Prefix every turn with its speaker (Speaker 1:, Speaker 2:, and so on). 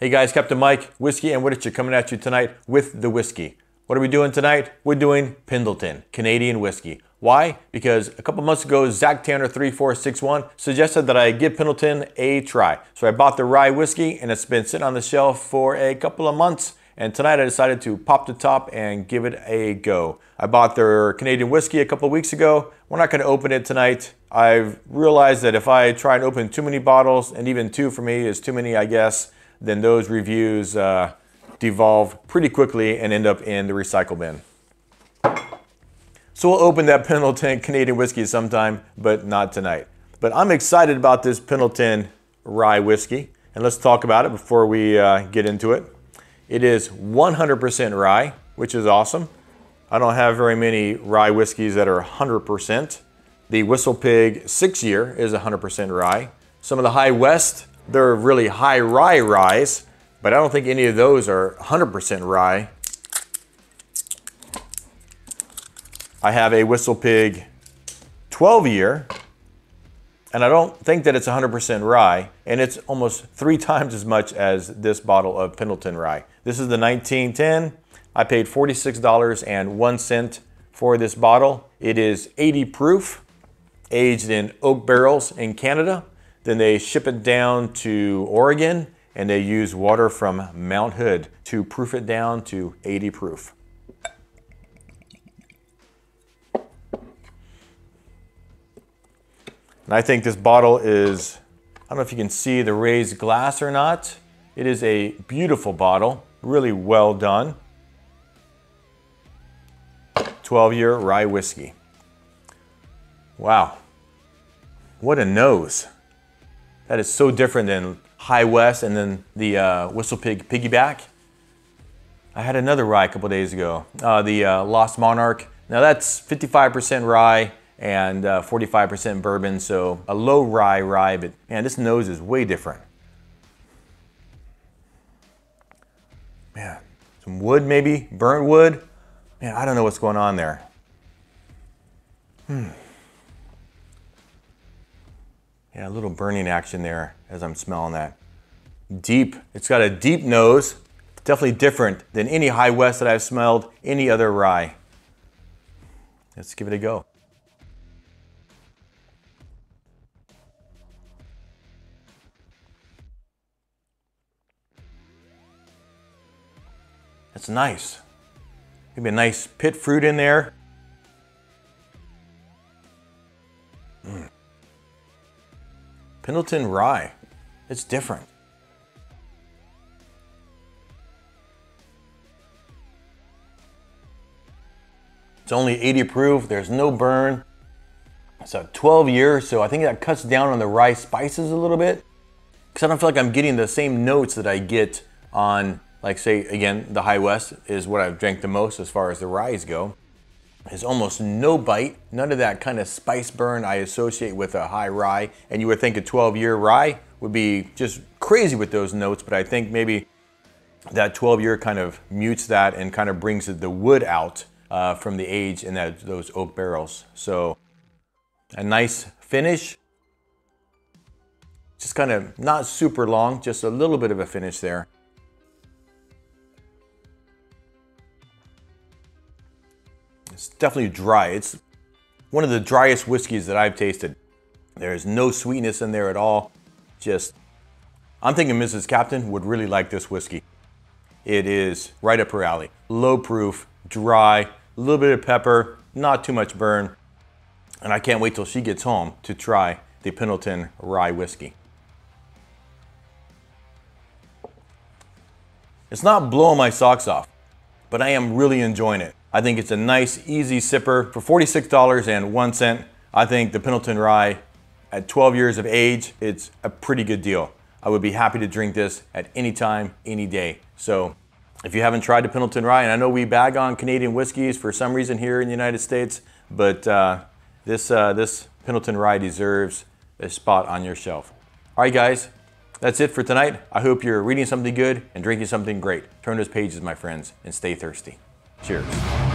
Speaker 1: Hey guys, Captain Mike, Whiskey and Witerature coming at you tonight with the whiskey. What are we doing tonight? We're doing Pendleton, Canadian whiskey. Why? Because a couple months ago, Zach Tanner 3461 suggested that I give Pendleton a try. So I bought the rye whiskey and it's been sitting on the shelf for a couple of months. And tonight I decided to pop the top and give it a go. I bought their Canadian whiskey a couple of weeks ago. We're not going to open it tonight. I've realized that if I try and open too many bottles, and even two for me is too many, I guess, then those reviews uh, devolve pretty quickly and end up in the recycle bin. So we'll open that Pendleton Canadian whiskey sometime, but not tonight. But I'm excited about this Pendleton rye whiskey, and let's talk about it before we uh, get into it. It is 100% rye, which is awesome. I don't have very many rye whiskeys that are 100%. The Whistle Pig 6 year is 100% rye. Some of the High West, they're really high rye ryes, but I don't think any of those are 100% rye. I have a Whistle Pig 12 year, and I don't think that it's 100% rye, and it's almost three times as much as this bottle of Pendleton rye. This is the 1910. I paid $46.01 for this bottle. It is 80 proof, aged in oak barrels in Canada. Then they ship it down to Oregon and they use water from Mount Hood to proof it down to 80 proof. And I think this bottle is, I don't know if you can see the raised glass or not. It is a beautiful bottle, really well done. 12 year rye whiskey. Wow, what a nose. That is so different than High West and then the uh, Whistle Pig Piggyback. I had another rye a couple days ago, uh, the uh, Lost Monarch. Now that's 55% rye, and 45% uh, bourbon, so a low rye rye, but man, this nose is way different. Man, some wood maybe, burnt wood. Man, I don't know what's going on there. Hmm. Yeah, a little burning action there as I'm smelling that. Deep, it's got a deep nose, definitely different than any High West that I've smelled, any other rye. Let's give it a go. That's nice. Maybe a nice pit fruit in there. Pendleton rye. It's different. It's only 80 proof. There's no burn. It's a 12 year, so I think that cuts down on the rye spices a little bit. Because I don't feel like I'm getting the same notes that I get on like say again, the High West is what I've drank the most as far as the ryes go. There's almost no bite, none of that kind of spice burn I associate with a high rye. And you would think a 12 year rye would be just crazy with those notes, but I think maybe that 12 year kind of mutes that and kind of brings the wood out uh, from the age in that, those oak barrels. So a nice finish. Just kind of not super long, just a little bit of a finish there. It's definitely dry. It's one of the driest whiskeys that I've tasted. There's no sweetness in there at all. Just, I'm thinking Mrs. Captain would really like this whiskey. It is right up her alley. Low proof, dry, a little bit of pepper, not too much burn. And I can't wait till she gets home to try the Pendleton Rye Whiskey. It's not blowing my socks off, but I am really enjoying it. I think it's a nice, easy sipper. For $46.01, I think the Pendleton Rye at 12 years of age, it's a pretty good deal. I would be happy to drink this at any time, any day. So if you haven't tried the Pendleton Rye, and I know we bag on Canadian whiskeys for some reason here in the United States, but uh, this, uh, this Pendleton Rye deserves a spot on your shelf. All right, guys, that's it for tonight. I hope you're reading something good and drinking something great. Turn those pages, my friends, and stay thirsty. Cheers.